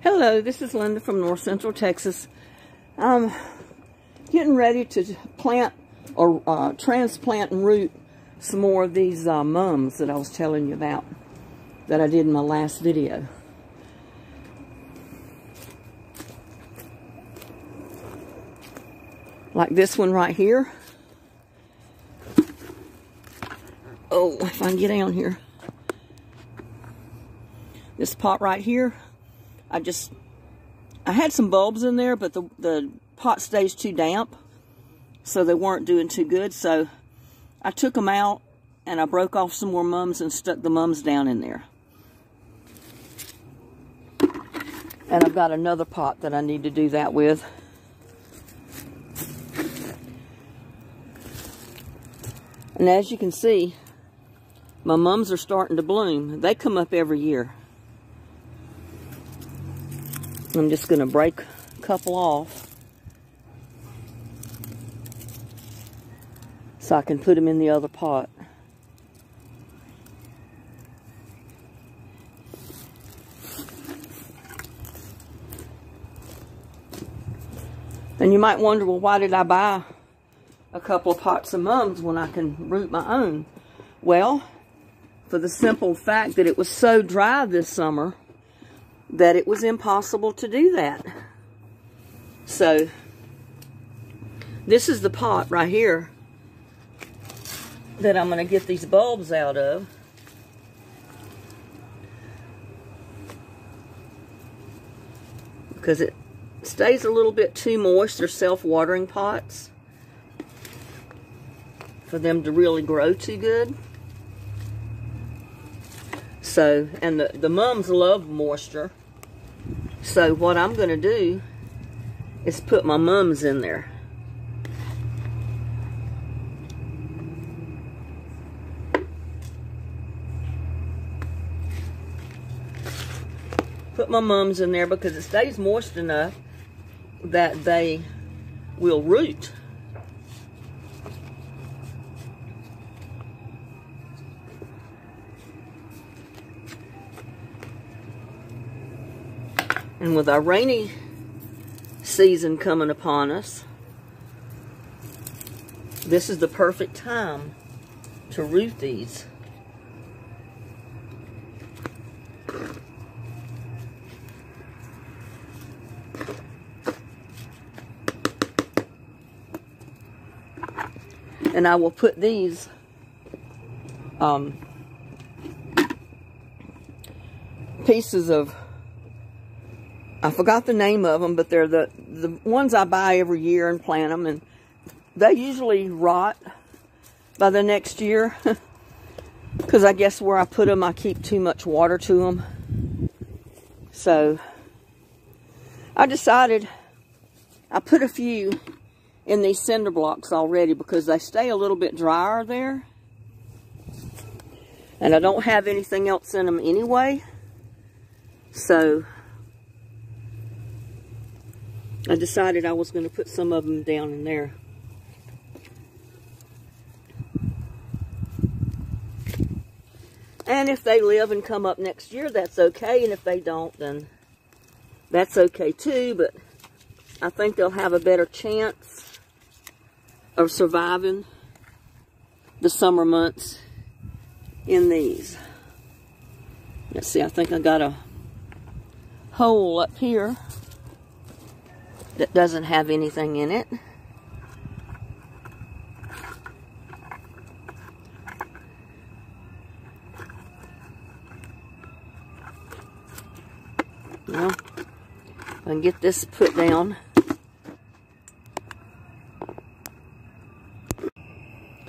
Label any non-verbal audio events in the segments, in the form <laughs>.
Hello, this is Linda from North Central Texas. I'm getting ready to plant or uh, transplant and root some more of these uh, mums that I was telling you about that I did in my last video. Like this one right here. Oh, if I can get down here. This pot right here I just, I had some bulbs in there, but the, the pot stays too damp. So they weren't doing too good. So I took them out and I broke off some more mums and stuck the mums down in there. And I've got another pot that I need to do that with. And as you can see, my mums are starting to bloom. They come up every year. I'm just going to break a couple off. So I can put them in the other pot. And you might wonder, well, why did I buy a couple of pots of mums when I can root my own? Well, for the simple fact that it was so dry this summer that it was impossible to do that. So, this is the pot right here that I'm going to get these bulbs out of. Because it stays a little bit too moist. They're self-watering pots for them to really grow too good. So, and the, the mums love moisture. So what I'm going to do is put my mums in there. Put my mums in there because it stays moist enough that they will root. And with our rainy season coming upon us, this is the perfect time to root these. And I will put these um, pieces of I forgot the name of them, but they're the, the ones I buy every year and plant them. And they usually rot by the next year. <laughs> Because I guess where I put them, I keep too much water to them. So, I decided I put a few in these cinder blocks already because they stay a little bit drier there. And I don't have anything else in them anyway. So, I decided I was going to put some of them down in there. And if they live and come up next year, that's okay. And if they don't, then that's okay too. But I think they'll have a better chance of surviving the summer months in these. Let's see, I think I got a hole up here that doesn't have anything in it. Well, I can get this put down.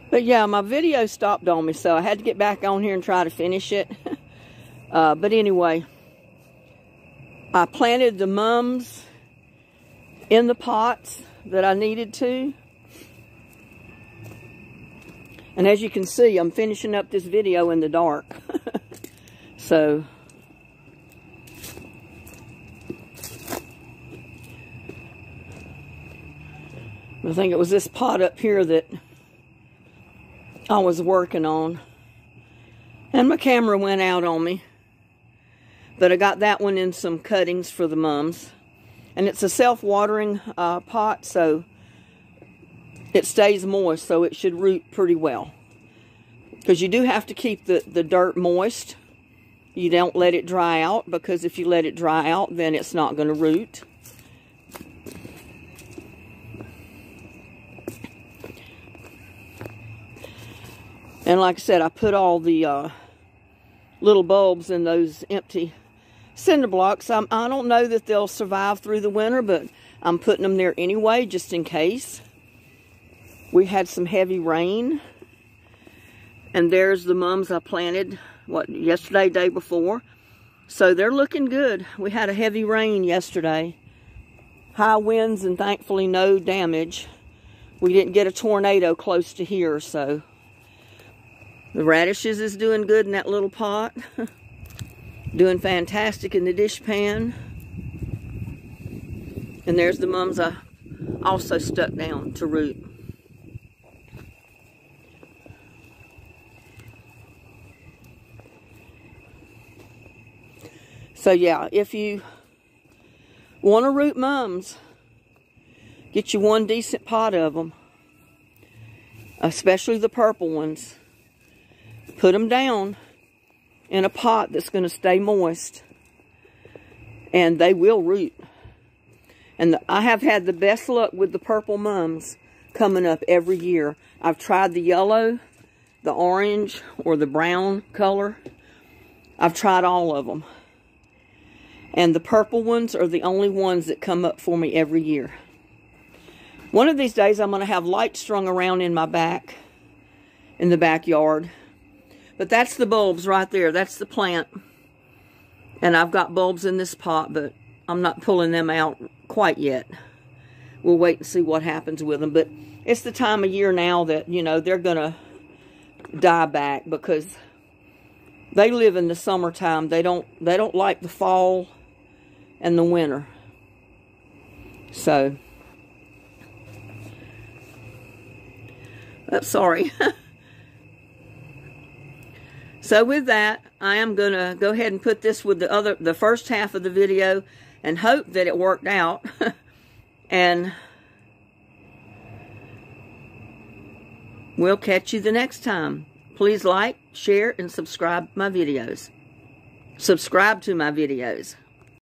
But yeah, my video stopped on me, so I had to get back on here and try to finish it. <laughs> uh, but anyway, I planted the mums in the pots that I needed to. And as you can see, I'm finishing up this video in the dark. <laughs> so, I think it was this pot up here that I was working on. And my camera went out on me. But I got that one in some cuttings for the mums. And it's a self-watering uh, pot, so it stays moist, so it should root pretty well. Because you do have to keep the, the dirt moist. You don't let it dry out, because if you let it dry out, then it's not going to root. And like I said, I put all the uh, little bulbs in those empty cinder blocks. I'm, I don't know that they'll survive through the winter, but I'm putting them there anyway, just in case. We had some heavy rain. And there's the mums I planted, what, yesterday, day before. So they're looking good. We had a heavy rain yesterday. High winds and thankfully no damage. We didn't get a tornado close to here, so the radishes is doing good in that little pot. <laughs> doing fantastic in the dish pan. And there's the mums I also stuck down to root. So yeah, if you want to root mums, get you one decent pot of them, especially the purple ones. Put them down in a pot that's going to stay moist. And they will root. And the, I have had the best luck with the purple mums coming up every year. I've tried the yellow, the orange, or the brown color. I've tried all of them. And the purple ones are the only ones that come up for me every year. One of these days I'm going to have lights strung around in my back, in the backyard. But that's the bulbs right there. That's the plant. And I've got bulbs in this pot, but I'm not pulling them out quite yet. We'll wait and see what happens with them. But it's the time of year now that, you know, they're going to die back because they live in the summertime. They don't they don't like the fall and the winter. So, oh, sorry. <laughs> So with that, I am going to go ahead and put this with the other, the first half of the video and hope that it worked out. <laughs> and we'll catch you the next time. Please like, share, and subscribe my videos. Subscribe to my videos.